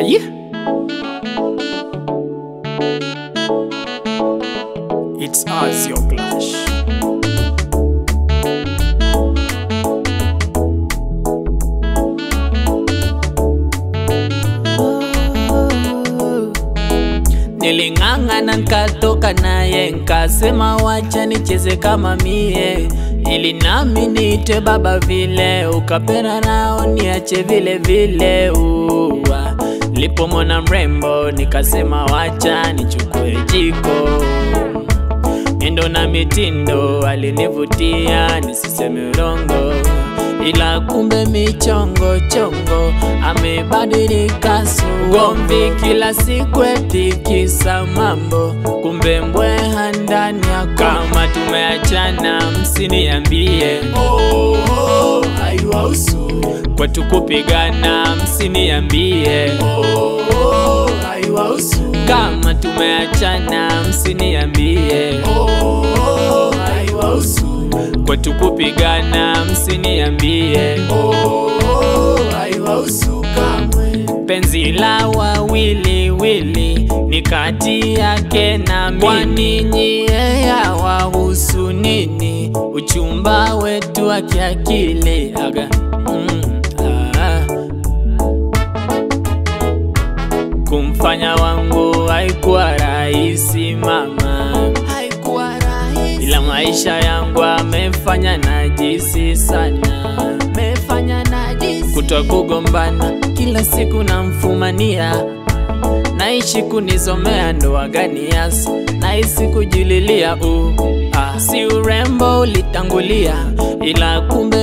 Aye. It's us, your clash. Niling'ang'ana nkatoka naye nkasema wacha nicheze kama mie ili nami niite baba vile ukapera nao niache vile vile lipomona mrembo nikasema wacha nichukue jiko. Miendo na mitindo alinivutia nisiseme urongo. Ila kumbe michongo chongo amebadilika sugomvi kila siku etikisa mambo. Kumbe mbweha ndani yako. Kama tumeachana msiniambie. Oh, oh, kwetu kupigana msiniambie. Kama tumeachana msiniambie. Oh, oh, haiwahusu kwetu kupigana msiniambie. Penzi la wawili wili ni kati yake na mimi. Kwani nyie yawahusu nini? Uchumba wetu wa kiakili aga kumfanya wangu haikuwa rahisi mama. Haikuwa rahisi. Ila maisha yangu amefanya najisi sana. Amefanya najisi. Kutwa kugombana kila siku namfumania. Naishi kunizomea ndoa gani yasi nahisi kujililia u uh, ah, si urembo ulitangulia ila kumbe